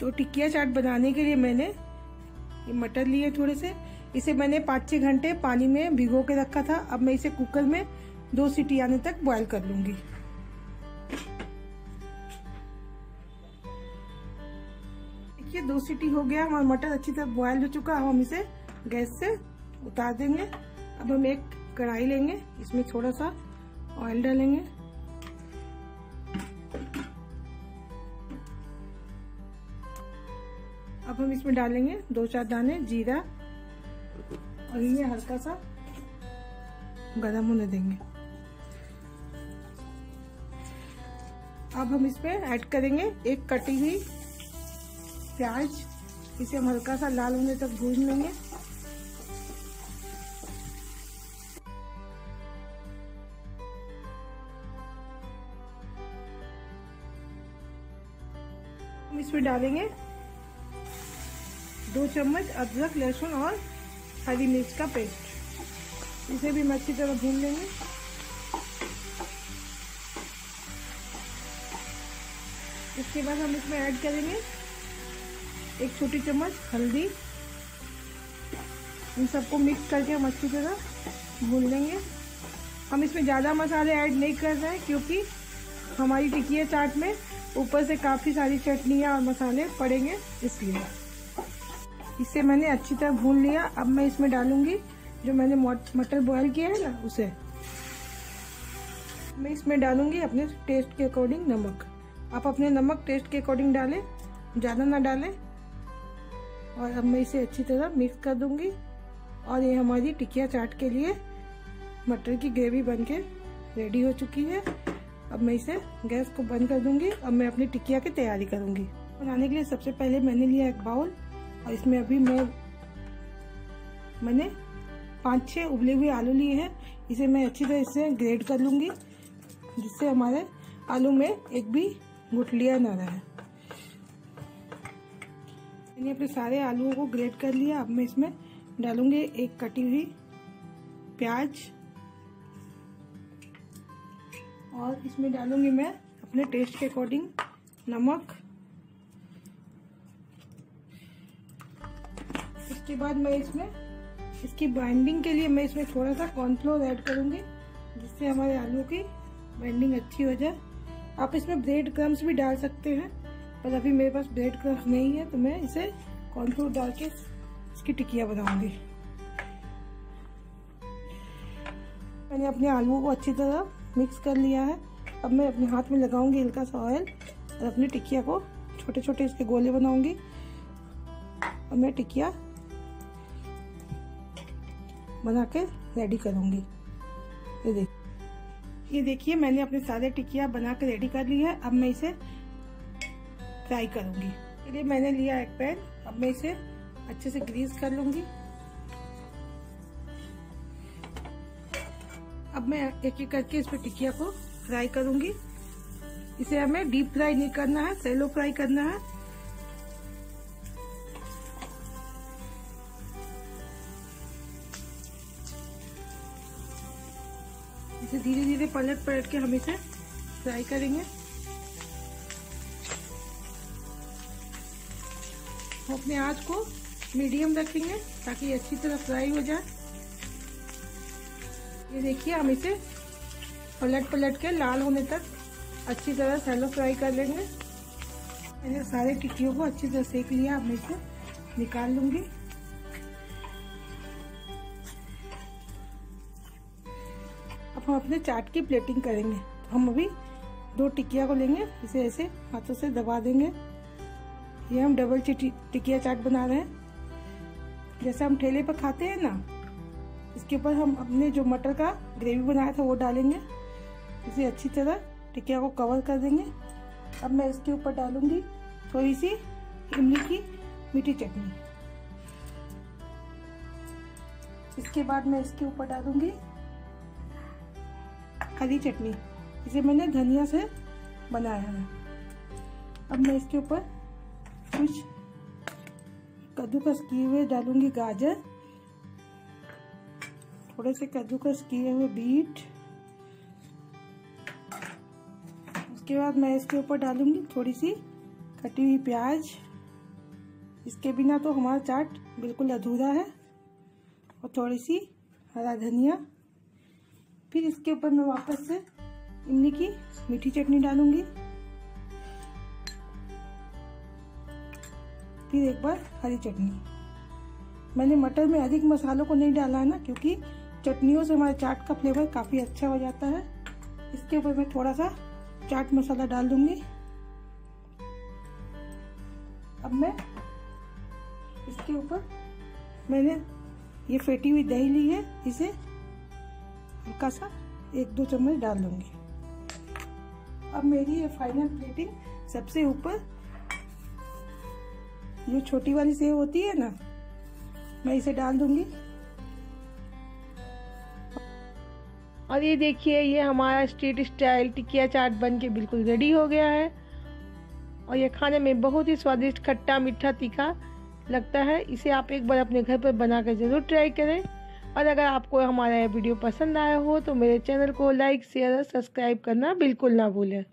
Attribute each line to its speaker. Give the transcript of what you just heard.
Speaker 1: तो टिक्किया चाट बनाने के लिए मैंने ये मटर लिए थोड़े से। इसे मैंने पाँच छः घंटे पानी में भिगो के रखा था। अब मैं इसे कुकर में दो सीटी आने तक बॉईल कर लूँगी। देखिए, दो सीटी हो गया। हमारा मटर अच्छी तरह बॉयल हो चुका। हम इसे गैस से उतार देंगे। अब हम एक कढ़ाई लेंगे। इसमें थोड़ा सा ऑयल डालेंगे। अब हम इसमें डालेंगे दो चार दाने, जीरा और ये हल्का सा गरम होने देंगे। अब हम इसमें ऐड करेंगे एक कटी हुई प्याज। इसे हम हल्का सा लाल होने तक भून लेंगे। हम इसमें डालेंगे दो चम्मच अदरक, लहसुन और हरी मिर्च का पेस्ट। इसे भी हम अच्छी तरह भून लेंगे। इसके बाद हम इसमें ऐड करेंगे एक छोटी चम्मच हल्दी। इन सबको मिक्स करके हम अच्छी तरह भून लेंगे। हम इसमें ज़्यादा मसाले ऐड नहीं कर रहे हैं, क्योंकि हमारी टिकिया चाट में ऊपर से काफ़ी सारी चटनियाँ और मसाले पड़ेंगे इसलिए। इसे मैंने अच्छी तरह भून लिया। अब मैं इसमें डालूँगी जो मैंने मटर बॉयल किया है ना, उसे। मैं इसमें डालूँगी अपने टेस्ट के अकॉर्डिंग नमक। आप अपने नमक टेस्ट के अकॉर्डिंग डालें, ज़्यादा ना डालें। और अब मैं इसे अच्छी तरह मिक्स कर दूँगी। और ये हमारी टिकिया चाट के लिए मटर की ग्रेवी बन के रेडी हो चुकी है। अब मैं इसे गैस को बंद कर दूँगी। अब मैं अपनी टिकिया की तैयारी करूँगी। बनाने के लिए सबसे पहले मैंने लिया एक बाउल और इसमें अभी मैं, मैंने पाँच छः उबले हुए आलू लिए हैं। इसे मैं अच्छी तरह से ग्रेड कर लूँगी, जिससे हमारे आलू में एक भी गुठलिया ना रहे। मैंने अपने सारे आलूओं को ग्रेड कर लिया। अब मैं इसमें डालूँगी एक कटी हुई प्याज। और इसमें डालूँगी मैं अपने टेस्ट के अकॉर्डिंग नमक। इसके बाद मैं इसमें, इसकी बाइंडिंग के लिए मैं इसमें थोड़ा सा कॉर्नफ्लोर ऐड करूँगी, जिससे हमारे आलू की बाइंडिंग अच्छी हो जाए। आप इसमें ब्रेड क्रम्स भी डाल सकते हैं, पर अभी मेरे पास ब्रेड क्रम्स नहीं है तो मैं इसे कॉर्नफ्लोर डाल के इसकी टिकिया बनाऊँगी। मैंने अपने आलू को अच्छी तरह मिक्स कर लिया है। अब मैं अपने हाथ में लगाऊँगी हल्का सा ऑयल और अपनी टिकिया को छोटे छोटे इसके गोले बनाऊँगी। और मैं टिकिया बना के रेडी करूँगी। ये देख। ये देखिए, मैंने अपने सारे टिकिया बना के रेडी कर ली है। अब मैं इसे फ्राई करूँगी। इसलिए मैंने लिया एक पैन अब मैं इसे अच्छे से ग्रीस कर लूँगी। अब मैं एक एक करके इस पे टिकिया को फ्राई करूँगी। इसे हमें डीप फ्राई नहीं करना है सेलो फ्राई करना है। इसे धीरे धीरे पलट पलट के हम इसे फ्राई करेंगे। हम अपने आँच को मीडियम रखेंगे ताकि अच्छी तरह फ्राई हो जाए। ये देखिए, हम इसे पलट पलट के लाल होने तक अच्छी तरह सैलो फ्राई कर लेंगे। मैंने सारे टिक्कियों को अच्छी तरह सेक लिया, अब मैं इसे निकाल लूँगी। हम अपने चाट की प्लेटिंग करेंगे। हम अभी दो टिकिया को लेंगे, इसे ऐसे हाथों से दबा देंगे। ये हम डबल टिकिया चाट बना रहे हैं। जैसे हम ठेले पर खाते हैं ना, इसके ऊपर हम अपने जो मटर का ग्रेवी बनाया था, वो डालेंगे। इसे अच्छी तरह टिकिया को कवर कर देंगे। अब मैं इसके ऊपर डालूँगी थोड़ी सी इमली की मीठी चटनी। इसके बाद मैं इसके ऊपर डालूँगी हरी चटनी। इसे मैंने धनिया से बनाया है। अब मैं इसके ऊपर कुछ कद्दूकस किए हुए डालूँगी गाजर। थोड़े से कद्दूकस किए हुए बीट। उसके बाद मैं इसके ऊपर डालूँगी थोड़ी सी कटी हुई प्याज। इसके बिना तो हमारा चाट बिल्कुल अधूरा है। और थोड़ी सी हरा धनिया। फिर इसके ऊपर मैं वापस से इमली की मीठी चटनी डालूँगी। फिर एक बार हरी चटनी। मैंने मटर में अधिक मसालों को नहीं डाला है ना, क्योंकि चटनियों से हमारे चाट का फ्लेवर काफ़ी अच्छा हो जाता है। इसके ऊपर मैं थोड़ा सा चाट मसाला डाल दूँगी। अब मैं इसके ऊपर मैंने ये फेटी हुई दही ली है, इसे हल्का सा एक दो चम्मच डाल दूँगी। अब मेरी ये फाइनल प्लेटिंग सबसे ऊपर, जो छोटी वाली सेव होती है ना, मैं इसे डाल दूँगी।
Speaker 2: और ये देखिए, ये हमारा स्ट्रीट स्टाइल टिकिया चाट बन के बिल्कुल रेडी हो गया है। और ये खाने में बहुत ही स्वादिष्ट खट्टा मीठा तीखा लगता है। इसे आप एक बार अपने घर पर बना कर ज़रूर ट्राई करें। और अगर आपको हमारा यह वीडियो पसंद आया हो तो मेरे चैनल को लाइक, शेयर और सब्सक्राइब करना बिल्कुल ना भूलें।